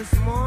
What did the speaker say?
this morning.